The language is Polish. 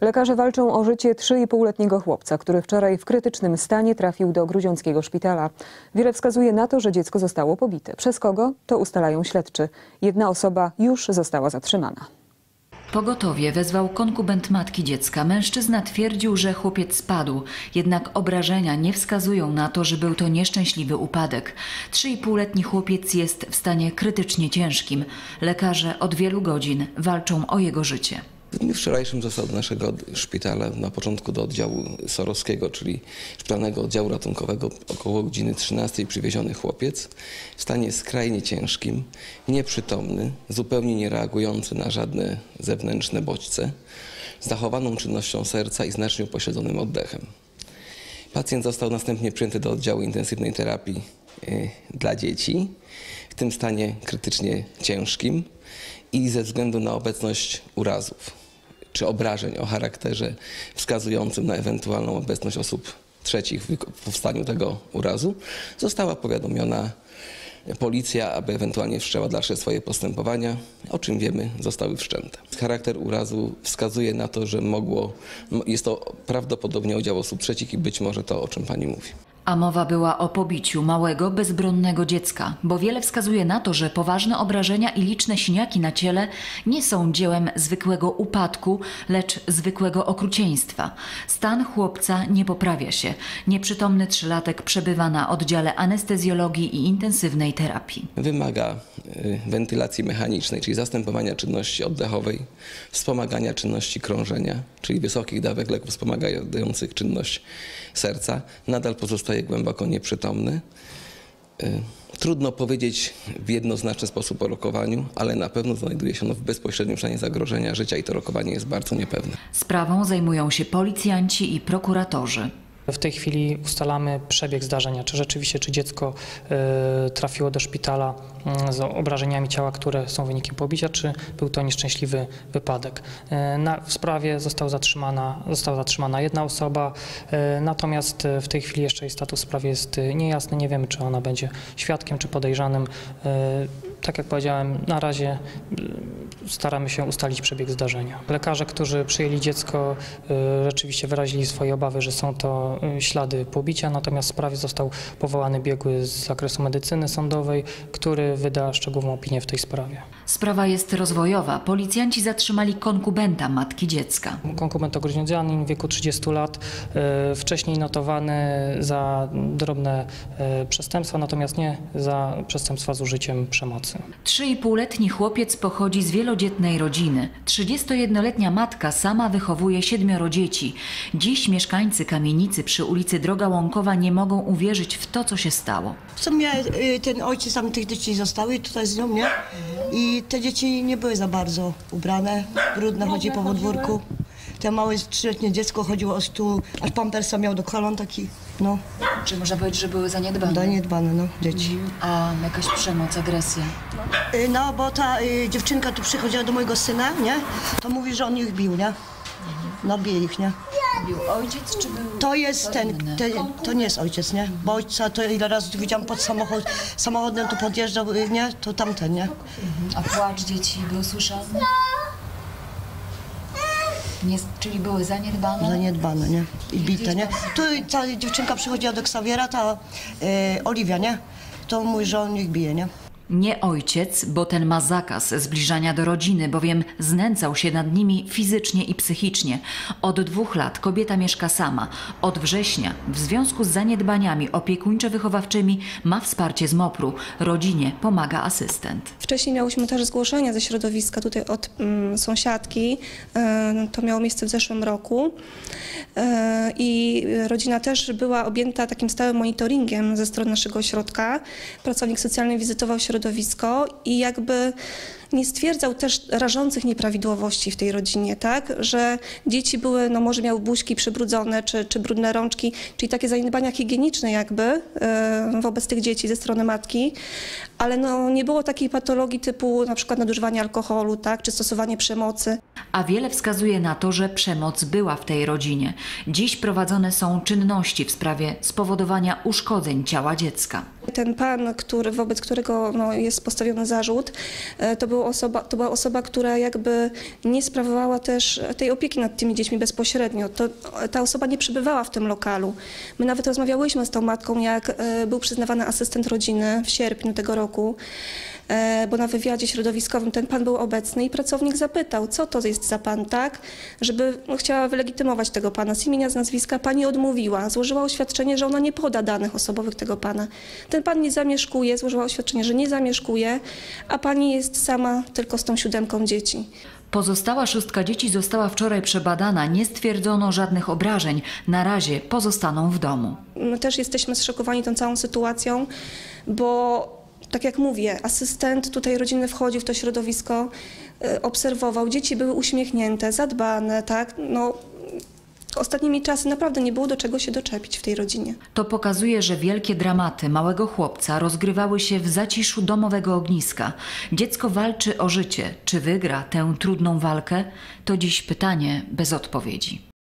Lekarze walczą o życie 3,5-letniego chłopca, który wczoraj w krytycznym stanie trafił do grudziąckiego szpitala. Wiele wskazuje na to, że dziecko zostało pobite. Przez kogo? To ustalają śledczy. Jedna osoba już została zatrzymana. Pogotowie wezwał konkubent matki dziecka. Mężczyzna twierdził, że chłopiec spadł, jednak obrażenia nie wskazują na to, że był to nieszczęśliwy upadek. Trzy i półletni chłopiec jest w stanie krytycznie ciężkim. Lekarze od wielu godzin walczą o jego życie. W dniu wczorajszym został do naszego szpitala na początku do oddziału Sorowskiego, czyli szpitalnego oddziału ratunkowego około godziny 13 przywieziony chłopiec w stanie skrajnie ciężkim, nieprzytomny, zupełnie nie reagujący na żadne zewnętrzne bodźce, z zachowaną czynnością serca i znacznie upośledzonym oddechem. Pacjent został następnie przyjęty do oddziału intensywnej terapii y, dla dzieci w tym stanie krytycznie ciężkim i ze względu na obecność urazów czy obrażeń o charakterze wskazującym na ewentualną obecność osób trzecich w powstaniu tego urazu, została powiadomiona policja, aby ewentualnie wszczęła dalsze swoje postępowania, o czym wiemy, zostały wszczęte. Charakter urazu wskazuje na to, że mogło, jest to prawdopodobnie udział osób trzecich i być może to, o czym pani mówi. A mowa była o pobiciu małego, bezbronnego dziecka, bo wiele wskazuje na to, że poważne obrażenia i liczne siniaki na ciele nie są dziełem zwykłego upadku, lecz zwykłego okrucieństwa. Stan chłopca nie poprawia się. Nieprzytomny trzylatek przebywa na oddziale anestezjologii i intensywnej terapii. Wymaga y, wentylacji mechanicznej, czyli zastępowania czynności oddechowej, wspomagania czynności krążenia, czyli wysokich dawek leków wspomagających czynność serca. Nadal pozostaje głęboko nieprzytomny. Y, Trudno powiedzieć w jednoznaczny sposób o rokowaniu, ale na pewno znajduje się ono w bezpośrednim stanie zagrożenia życia i to rokowanie jest bardzo niepewne. Sprawą zajmują się policjanci i prokuratorzy. W tej chwili ustalamy przebieg zdarzenia, czy rzeczywiście, czy dziecko y, trafiło do szpitala y, z obrażeniami ciała, które są wynikiem pobicia, czy był to nieszczęśliwy wypadek. Y, na, w sprawie został zatrzymana, została zatrzymana jedna osoba, y, natomiast w tej chwili jeszcze jej status w sprawie jest niejasny. Nie wiemy, czy ona będzie świadkiem, czy podejrzanym. Tak jak powiedziałem, na razie staramy się ustalić przebieg zdarzenia. Lekarze, którzy przyjęli dziecko, y, rzeczywiście wyrazili swoje obawy, że są to y, ślady pobicia, natomiast w sprawie został powołany biegły z zakresu medycyny sądowej, który wyda szczegółową opinię w tej sprawie. Sprawa jest rozwojowa. Policjanci zatrzymali konkubenta matki dziecka. Konkubent to gruźnodzianin w wieku 30 lat, y, wcześniej notowany za drobne przestępstwa, natomiast nie za przestępstwa z użyciem przemocy. Trzy i półletni chłopiec pochodzi z wielodzietnej rodziny. 31-letnia matka sama wychowuje siedmioro dzieci. Dziś mieszkańcy kamienicy przy ulicy Droga Łąkowa nie mogą uwierzyć w to, co się stało. W sumie y, ten ojciec tam tych dzieci zostały tutaj z nią, nie? I te dzieci nie były za bardzo ubrane, brudne, chodzi po podwórku. Te małe trzyletnie dziecko chodziło aż tu, aż pampersa miał do kolan taki, no, Czy można powiedzieć, że były zaniedbane? zaniedbane, no, dzieci. A jakaś przemoc, agresja? Y, No, bo ta y, dziewczynka tu przychodziła do mojego syna, nie? To mówi, że on ich bił, nie? No, bije ich, nie? Bił ojciec czy był To jest ten, inny? te, to nie jest ojciec, nie? Bo ojca to ile razy widziałam pod samochód, samochodem tu podjeżdżał, y, nie? To tamten, nie? A płacz dzieci był słyszalny? Nie, czyli były zaniedbane? Zaniedbane, nie? I bite, nie? Tu ta dziewczynka przychodziła do Ksawiera, ta e, Oliwia, nie? To mówi, że on ich bije, nie? Nie ojciec, bo ten ma zakaz zbliżania do rodziny, bowiem znęcał się nad nimi fizycznie i psychicznie. Od dwóch lat kobieta mieszka sama. Od września, w związku z zaniedbaniami opiekuńczo-wychowawczymi, ma wsparcie z MOPR-u. Rodzinie pomaga asystent. Wcześniej miałyśmy też zgłoszenia ze środowiska tutaj od mm, sąsiadki. E, To miało miejsce w zeszłym roku. E, I rodzina też była objęta takim stałym monitoringiem ze strony naszego ośrodka. Pracownik socjalny wizytował środowisko i jakby nie stwierdzał też rażących nieprawidłowości w tej rodzinie, tak? Że dzieci były, no może miały buźki przybrudzone czy, czy brudne rączki, czyli takie zaniedbania higieniczne jakby e, wobec tych dzieci ze strony matki, ale no nie było takiej patologii typu na przykład nadużywanie alkoholu, tak? Czy stosowanie przemocy. A wiele wskazuje na to, że przemoc była w tej rodzinie. Dziś prowadzone są czynności w sprawie spowodowania uszkodzeń ciała dziecka. Ten pan, który, wobec którego no, jest postawiony zarzut, e, to było osoba, to była osoba, która jakby nie sprawowała też tej opieki nad tymi dziećmi bezpośrednio. To, ta osoba nie przebywała w tym lokalu. My nawet rozmawiałyśmy z tą matką, jak e, był przyznawany asystent rodziny w sierpniu tego roku, bo na wywiadzie środowiskowym ten pan był obecny i pracownik zapytał, co to jest za pan, tak? Żeby no, chciała wylegitymować tego pana z imienia, z nazwiska. Pani odmówiła, złożyła oświadczenie, że ona nie poda danych osobowych tego pana. Ten pan nie zamieszkuje, złożyła oświadczenie, że nie zamieszkuje, a pani jest sama tylko z tą siódemką dzieci. Pozostała szóstka dzieci została wczoraj przebadana, nie stwierdzono żadnych obrażeń. Na razie pozostaną w domu. My też jesteśmy zszokowani tą całą sytuacją, bo tak jak mówię, asystent tutaj rodziny wchodził w to środowisko, y, obserwował, dzieci były uśmiechnięte, zadbane, tak? No, ostatnimi czasy naprawdę nie było do czego się doczepić w tej rodzinie. To pokazuje, że wielkie dramaty małego chłopca rozgrywały się w zaciszu domowego ogniska. Dziecko walczy o życie. Czy wygra tę trudną walkę? To dziś pytanie bez odpowiedzi.